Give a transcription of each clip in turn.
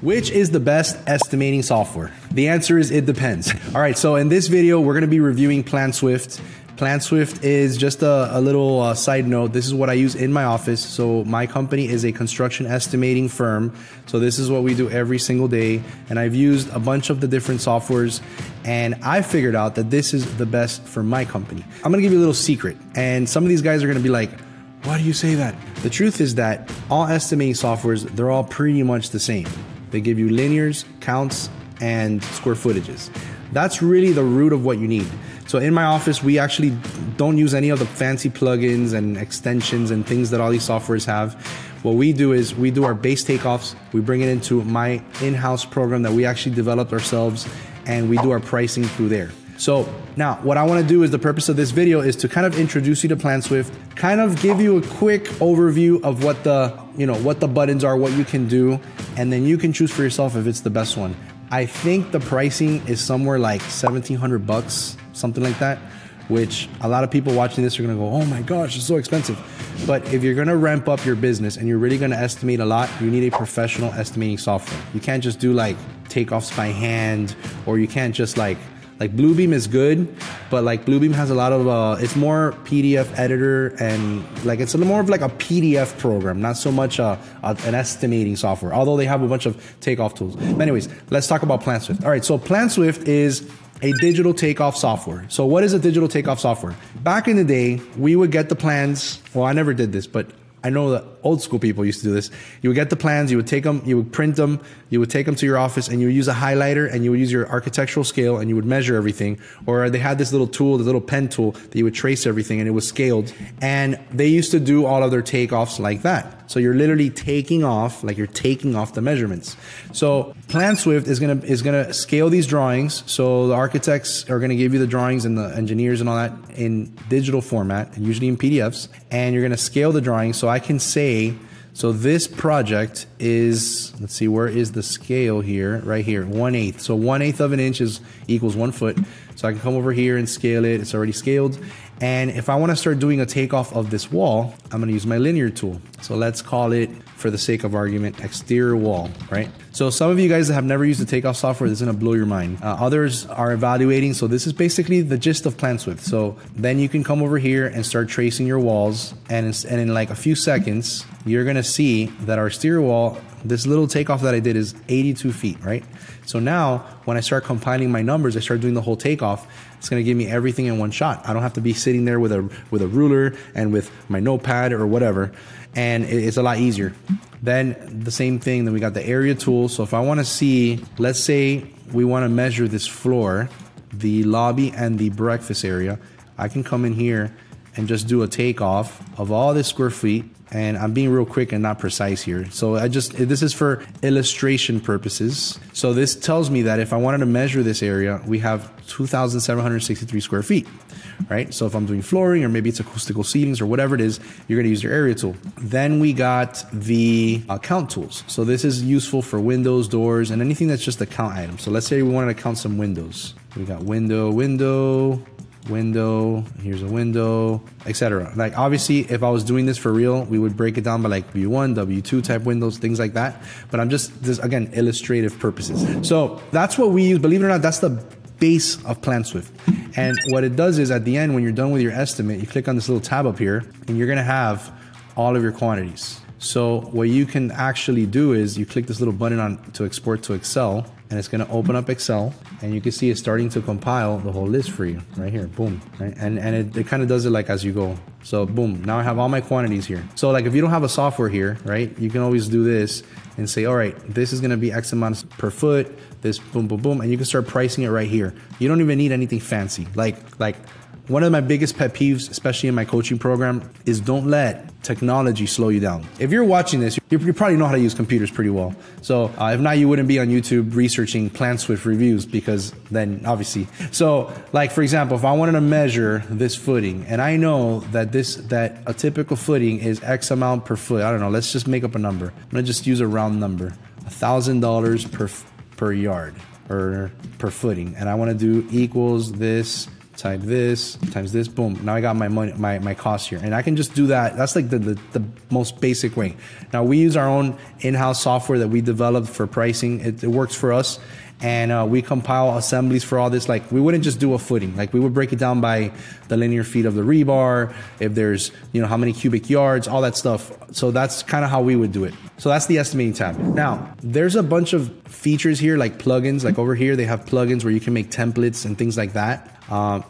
Which is the best estimating software? The answer is it depends. All right, so in this video, we're gonna be reviewing PlanSwift. PlanSwift is just a, a little uh, side note. This is what I use in my office. So my company is a construction estimating firm. So this is what we do every single day. And I've used a bunch of the different softwares and I figured out that this is the best for my company. I'm gonna give you a little secret. And some of these guys are gonna be like, why do you say that? The truth is that all estimating softwares, they're all pretty much the same. They give you linears, counts, and square footages. That's really the root of what you need. So in my office, we actually don't use any of the fancy plugins and extensions and things that all these softwares have. What we do is we do our base takeoffs, we bring it into my in-house program that we actually developed ourselves, and we do our pricing through there. So now what I wanna do is the purpose of this video is to kind of introduce you to PlanSwift, kind of give you a quick overview of what the, you know, what the buttons are, what you can do, and then you can choose for yourself if it's the best one. I think the pricing is somewhere like 1700 bucks, something like that, which a lot of people watching this are gonna go, oh my gosh, it's so expensive. But if you're gonna ramp up your business and you're really gonna estimate a lot, you need a professional estimating software. You can't just do like takeoffs by hand, or you can't just like like Bluebeam is good, but like Bluebeam has a lot of uh, it's more PDF editor and like it's a little more of like a PDF program, not so much a, a, an estimating software. Although they have a bunch of takeoff tools. But anyways, let's talk about PlanSwift. All right, so PlanSwift is a digital takeoff software. So what is a digital takeoff software? Back in the day, we would get the plans. Well, I never did this, but I know that old school people used to do this. You would get the plans, you would take them, you would print them, you would take them to your office, and you would use a highlighter and you would use your architectural scale and you would measure everything. Or they had this little tool, this little pen tool that you would trace everything and it was scaled. And they used to do all of their takeoffs like that. So you're literally taking off, like you're taking off the measurements. So PlanSwift is gonna is gonna scale these drawings. So the architects are gonna give you the drawings and the engineers and all that in digital format, usually in PDFs, and you're gonna scale the drawings. So I can say so this project is, let's see, where is the scale here? Right here, one eighth. So one eighth of an inch is equals one foot. So I can come over here and scale it. It's already scaled. And if I want to start doing a takeoff of this wall, I'm going to use my linear tool. So let's call it, for the sake of argument, exterior wall, right? So some of you guys that have never used the takeoff software, this is to blow your mind. Uh, others are evaluating. So this is basically the gist of PlanSwift. So then you can come over here and start tracing your walls. And, and in like a few seconds, you're going to see that our exterior wall, this little takeoff that I did is 82 feet, right? So now when I start compiling my numbers, I start doing the whole takeoff it's going to give me everything in one shot. I don't have to be sitting there with a with a ruler and with my notepad or whatever, and it's a lot easier. Then the same thing. Then we got the area tool. So if I want to see, let's say we want to measure this floor, the lobby and the breakfast area, I can come in here and just do a takeoff of all this square feet and I'm being real quick and not precise here. So I just, this is for illustration purposes. So this tells me that if I wanted to measure this area, we have 2,763 square feet, right? So if I'm doing flooring or maybe it's acoustical ceilings or whatever it is, you're gonna use your area tool. Then we got the uh, count tools. So this is useful for windows, doors, and anything that's just a count item. So let's say we wanted to count some windows. We got window, window, window, here's a window, etc. Like obviously, if I was doing this for real, we would break it down by like V1, W2 type windows, things like that. But I'm just this again illustrative purposes. So that's what we use. Believe it or not, that's the base of PlanSwift. And what it does is at the end, when you're done with your estimate, you click on this little tab up here, and you're gonna have all of your quantities. So what you can actually do is you click this little button on to export to Excel and it's going to open up Excel and you can see it's starting to compile the whole list for you right here. Boom. Right. And, and it, it kind of does it like as you go. So boom, now I have all my quantities here. So like if you don't have a software here, right, you can always do this and say, all right, this is going to be X amount per foot, this boom, boom, boom. And you can start pricing it right here. You don't even need anything fancy. Like, like one of my biggest pet peeves, especially in my coaching program, is don't let technology slow you down. If you're watching this, you, probably know how to use computers pretty well. So uh, if not, you wouldn't be on YouTube researching PlanSwift reviews because then obviously. So like for example, if I wanted to measure this footing, and I know that this that a typical footing is X amount per foot. I don't know. Let's just make up a number. I'm gonna just use a round number. A thousand dollars per per yard or per footing, and I want to do equals this type this times this boom now i got my money my, my cost here. And i can just do that. That's like the, the, the most basic way. Now we use our own in-house software that we developed for pricing. It, it works for us and uh, we compile assemblies for all this. Like we wouldn't just do a footing. Like we would break it down by the linear feet of the rebar if there's you know how many cubic yards all that stuff. So that's kind of how we would do it. So that's the estimating tab. Now there's a bunch of features here like plugins. Like over here they have plugins where you can make templates and things like that. Um,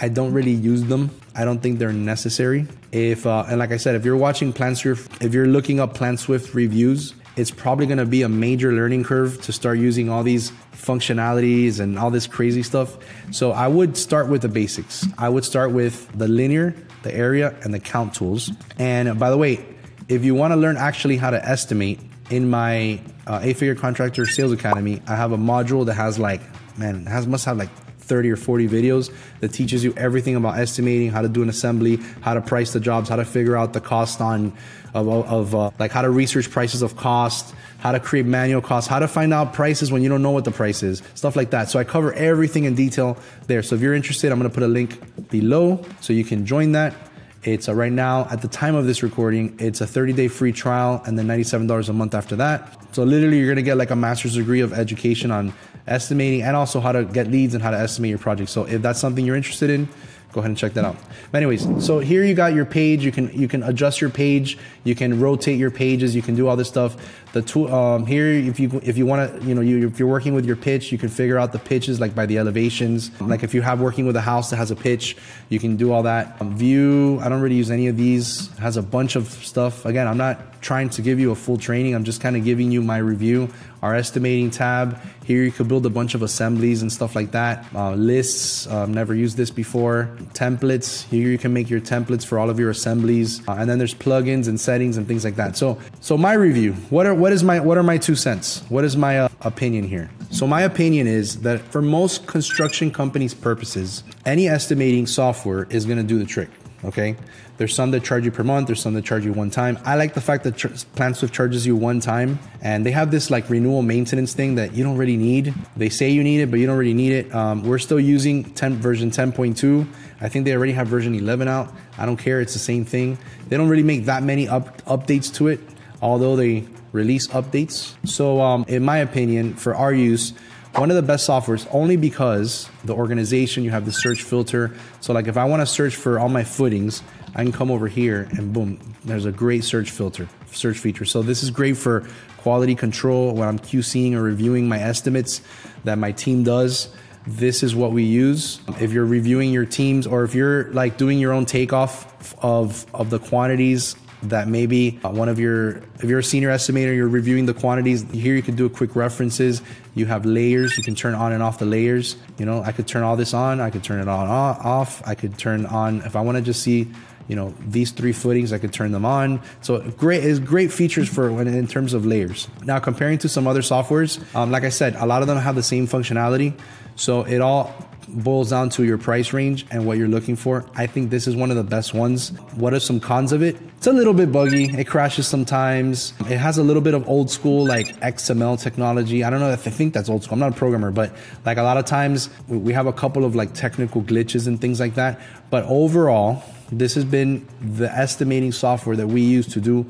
I don't really use them. I don't think they're necessary. If uh, and like I said, if you're watching PlanSwift, if you're looking up PlanSwift reviews, it's probably going to be a major learning curve to start using all these functionalities and all this crazy stuff. So I would start with the basics. I would start with the linear, the area, and the count tools. And by the way, if you want to learn actually how to estimate in my uh, eight figure contractor sales academy, I have a module that has like, man, has must have like 30 or 40 videos that teaches you everything about estimating, how to do an assembly, how to price the jobs, how to figure out the cost on of, of uh, like how to research prices of cost, how to create manual costs, how to find out prices when you don't know what the price is, stuff like that. So I cover everything in detail there. So if you're interested, I'm going to put a link below so you can join that. It's uh, right now at the time of this recording, it's a 30 day free trial and then $97 a month after that. So literally, you're gonna get like a master's degree of education on estimating and also how to get leads and how to estimate your project. So if that's something you're interested in, go ahead and check that out. But anyways, so here you got your page. You can you can adjust your page. You can rotate your pages. You can do all this stuff. The tool um, here, if you if you want to, you know, you, if you're working with your pitch, you can figure out the pitches like by the elevations. Like if you have working with a house that has a pitch, you can do all that. Um, view. I don't really use any of these. It has a bunch of stuff. Again, I'm not trying to give you a full training. I'm just kind of giving you my review. Our estimating tab. Here you could build a bunch of assemblies and stuff like that. Uh, lists. Uh, never used this before. Templates. Here you can make your templates for all of your assemblies. Uh, and then there's plugins and settings and things like that. So, so my review. What are what is my what are my two cents? What is my uh, opinion here? So my opinion is that for most construction companies' purposes, any estimating software is going to do the trick. Okay, there's some that charge you per month. There's some that charge you one time. I like the fact that Ch- PlanSwift charges you one time, and they have this like renewal maintenance thing that you don't really need. They say you need it, but you don't really need it. Um, we're still using 10 version 10.2. I think they already have version 11 out. I don't care. It's the same thing. They don't really make that many up- updates to it, although they release updates. So, um, in my opinion, for our use, one of the best softwares only because the organization you have the search filter. So like if i want to search for all my footings i can come over here and boom there's a great search filter search feature. So this is great for quality control when i'm qcing or reviewing my estimates that my team does. This is what we use. If you're reviewing your teams or if you're like doing your own takeoff of of the quantities that maybe uh, one of your if you're a senior estimator you're reviewing the quantities here you can do a quick references. You have layers you can turn on and off the layers. You know i could turn all this on i could turn it on off. I could turn on if i want to just see you know these three footings i could turn them on. So great is great features for when in terms of layers. Now comparing to some other softwares um, like i said a lot of them have the same functionality. So it all boils down to your price range and what you're looking for. I think this is one of the best ones. What are some cons of it? It's a little bit buggy. It crashes sometimes. It has a little bit of old school like XML technology. I don't know if I think that's old school. I'm not a programmer, but like a lot of times we have a couple of like technical glitches and things like that. But overall, this has been the estimating software that we use to do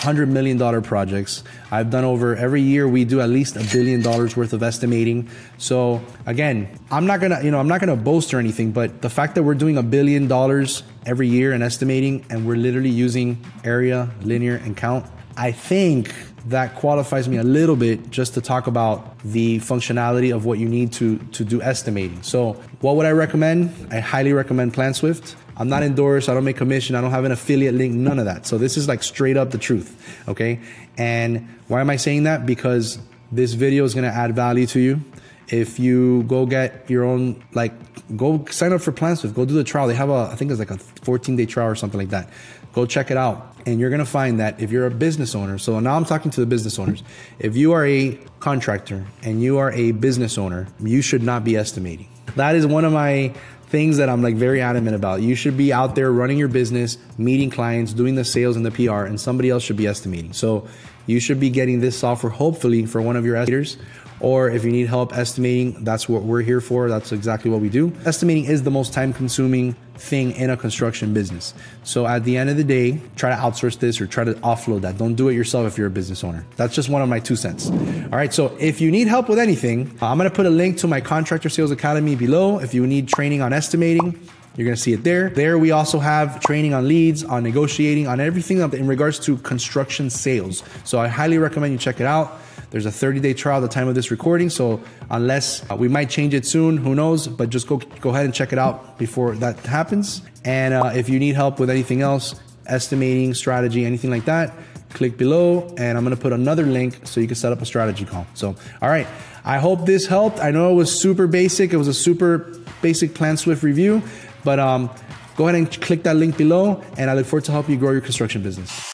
hundred million dollar projects. I've done over every year we do at least a billion dollars worth of estimating. So again, I'm not gonna, you know, I'm not gonna boast or anything, but the fact that we're doing a billion dollars every year in estimating and we're literally using area, linear, and count, I think that qualifies me a little bit just to talk about the functionality of what you need to to do estimating. So, what would I recommend? I highly recommend PlanSwift. I'm not endorsed. I don't make commission. I don't have an affiliate link. None of that. So this is like straight up the truth. Okay. And why am I saying that? Because this video is going to add value to you. If you go get your own, like, go sign up for PlanSwift, go do the trial. They have a, I think it's like a 14 day trial or something like that. Go check it out. And you're going to find that if you're a business owner, so now I'm talking to the business owners. If you are a contractor and you are a business owner, you should not be estimating. That is one of my things that I'm like very adamant about. You should be out there running your business, meeting clients, doing the sales and the PR, and somebody else should be estimating. So you should be getting this software hopefully for one of your estimators or if you need help estimating, that's what we're here for. That's exactly what we do. Estimating is the most time consuming thing in a construction business. So at the end of the day, try to outsource this or try to offload that. Don't do it yourself if you're a business owner. That's just one of my two cents. All right. So if you need help with anything, I'm going to put a link to my contractor sales academy below. If you need training on estimating, you're going to see it there. There, we also have training on leads, on negotiating, on everything in regards to construction sales. So I highly recommend you check it out. There's a 30 day trial at the time of this recording. So unless uh, we might change it soon, who knows? But just go go ahead and check it out before that happens. And uh, if you need help with anything else, estimating, strategy, anything like that, click below and I'm going to put another link so you can set up a strategy call. So, all right. I hope this helped. I know it was super basic. It was a super basic Plan Swift review, but um, go ahead and click that link below and I look forward to helping you grow your construction business.